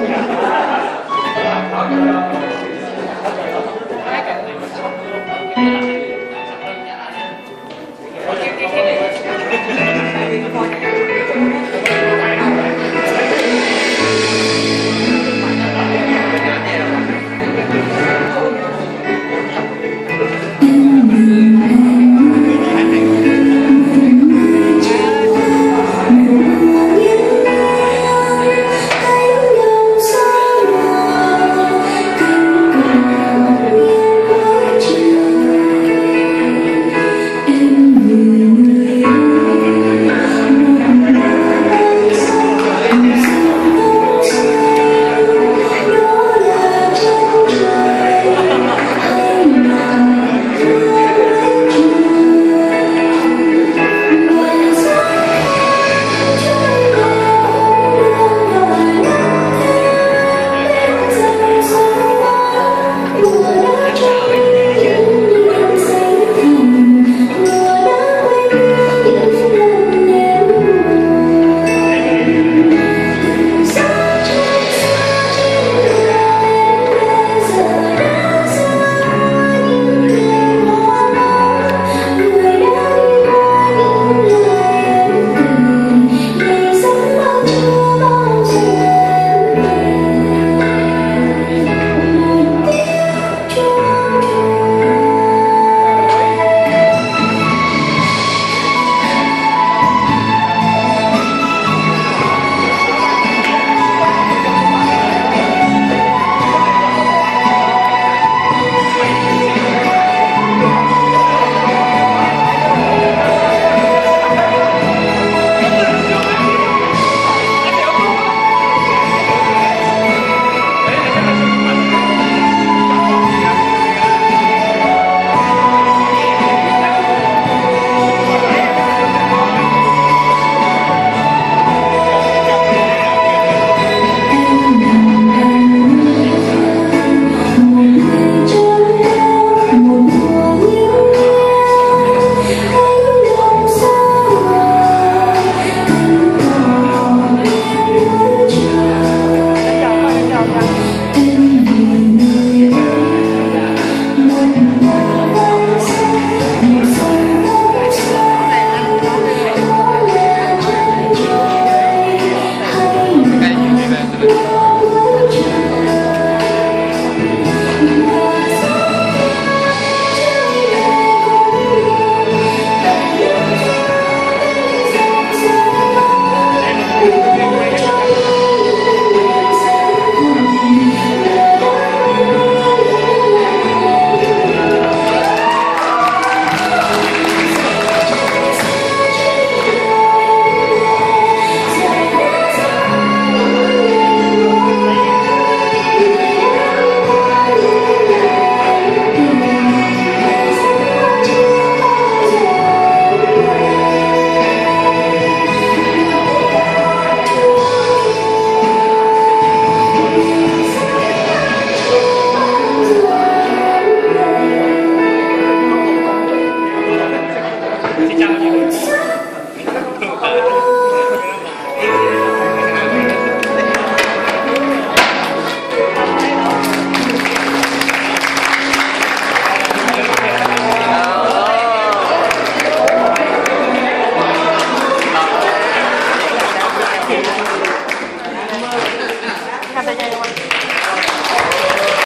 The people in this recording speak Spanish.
Gracias.